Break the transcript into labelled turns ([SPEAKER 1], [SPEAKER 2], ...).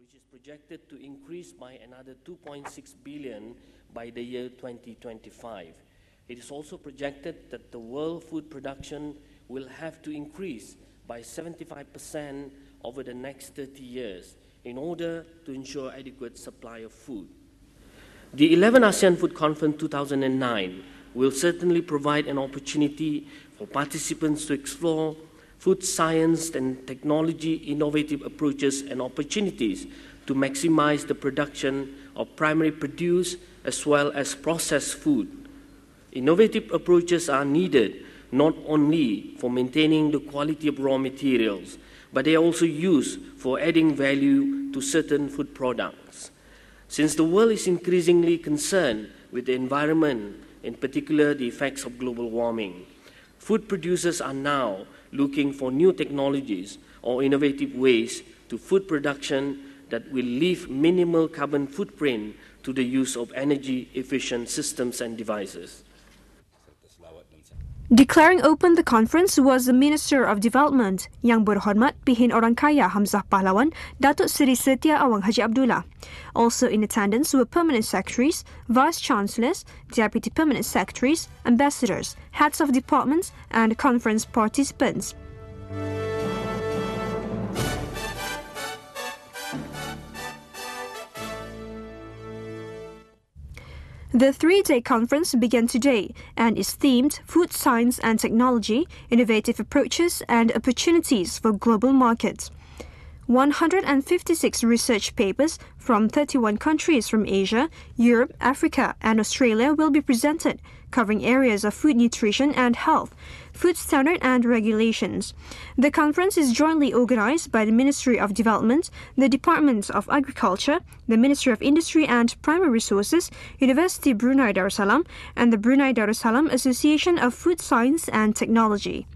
[SPEAKER 1] which is projected to increase by another 2.6 billion by the year 2025. It is also projected that the world food production will have to increase by 75% over the next 30 years in order to ensure adequate supply of food. The 11 ASEAN Food Conference 2009 will certainly provide an opportunity for participants to explore food science and technology innovative approaches and opportunities to maximize the production of primary produce as well as processed food. Innovative approaches are needed not only for maintaining the quality of raw materials, but they are also used for adding value to certain food products. Since the world is increasingly concerned with the environment, in particular the effects of global warming, food producers are now looking for new technologies or innovative ways to food production that will leave minimal carbon footprint to the use of energy efficient systems and devices.
[SPEAKER 2] Declaring open the conference was the Minister of Development yang berhormat Pehin Orang Kaya Hamzah Pahlawan, Dato Seri Setia Awang Haji Abdullah. Also in attendance were permanent secretaries, vice chancellors, deputy permanent secretaries, ambassadors, heads of departments, and conference participants. The three day conference began today and is themed Food Science and Technology Innovative Approaches and Opportunities for Global Markets. 156 research papers from 31 countries from Asia, Europe, Africa, and Australia will be presented, covering areas of food nutrition and health, food standard and regulations. The conference is jointly organized by the Ministry of Development, the Departments of Agriculture, the Ministry of Industry and Primary Resources, University of Brunei Darussalam, and the Brunei Darussalam Association of Food Science and Technology.